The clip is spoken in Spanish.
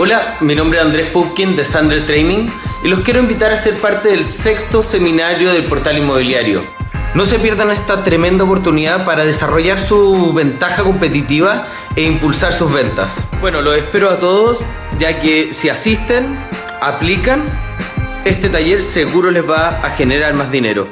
Hola, mi nombre es Andrés Pupkin de Sandler Training y los quiero invitar a ser parte del sexto seminario del portal inmobiliario. No se pierdan esta tremenda oportunidad para desarrollar su ventaja competitiva e impulsar sus ventas. Bueno, los espero a todos, ya que si asisten, aplican, este taller seguro les va a generar más dinero.